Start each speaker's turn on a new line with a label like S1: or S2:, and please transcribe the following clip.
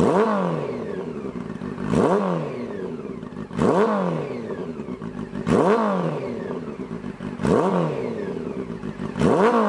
S1: Oh!